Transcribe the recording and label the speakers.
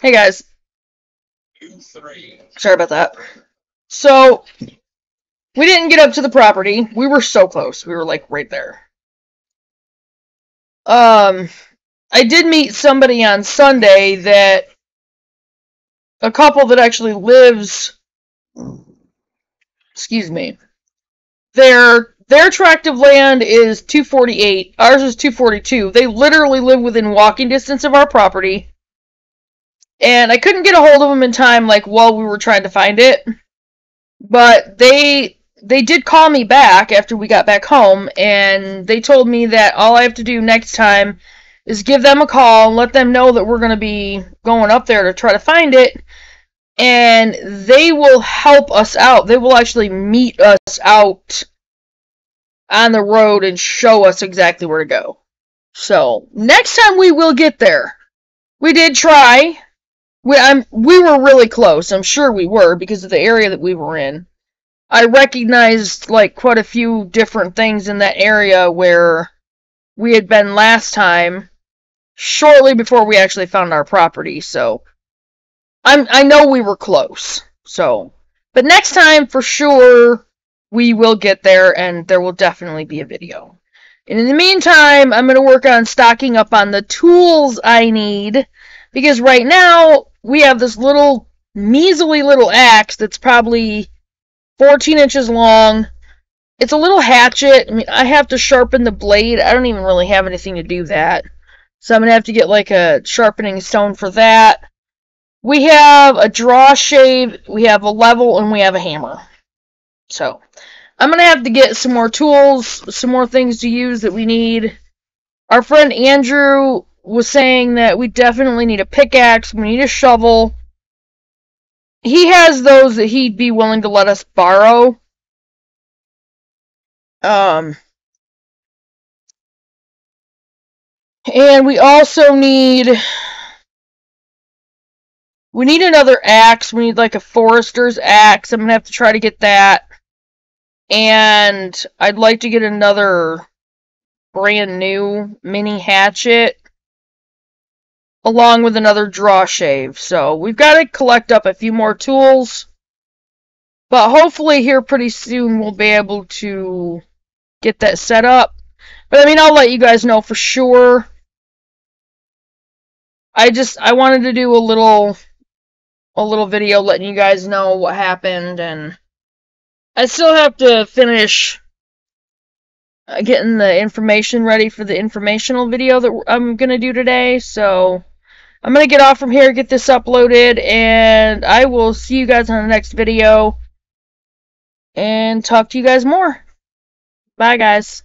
Speaker 1: Hey guys. Three. Sorry about that. So, we didn't get up to the property. We were so close. We were like right there. Um, I did meet somebody on Sunday that a couple that actually lives excuse me. Their their tract of land is 248. Ours is 242. They literally live within walking distance of our property. And I couldn't get a hold of them in time like while we were trying to find it. But they they did call me back after we got back home and they told me that all I have to do next time is give them a call and let them know that we're going to be going up there to try to find it and they will help us out. They will actually meet us out on the road and show us exactly where to go. So, next time we will get there. We did try. We I'm we were really close. I'm sure we were because of the area that we were in. I recognized like quite a few different things in that area where we had been last time shortly before we actually found our property. So, I'm I know we were close. So, but next time for sure we will get there and there will definitely be a video. And in the meantime, I'm going to work on stocking up on the tools I need because right now we have this little measly little axe that's probably 14 inches long. It's a little hatchet. I mean, I have to sharpen the blade. I don't even really have anything to do that. So I'm going to have to get like a sharpening stone for that. We have a draw shave, we have a level, and we have a hammer. So, I'm going to have to get some more tools, some more things to use that we need. Our friend Andrew was saying that we definitely need a pickaxe, we need a shovel. He has those that he'd be willing to let us borrow. Um, and we also need we need another axe. We need like a forester's axe. I'm to have to try to get that. And I'd like to get another brand new mini hatchet along with another draw shave. So we've got to collect up a few more tools. But hopefully here pretty soon we'll be able to get that set up. But I mean, I'll let you guys know for sure. I just, I wanted to do a little a little video letting you guys know what happened and I still have to finish uh, getting the information ready for the informational video that I'm going to do today. So I'm going to get off from here, get this uploaded, and I will see you guys on the next video and talk to you guys more. Bye, guys.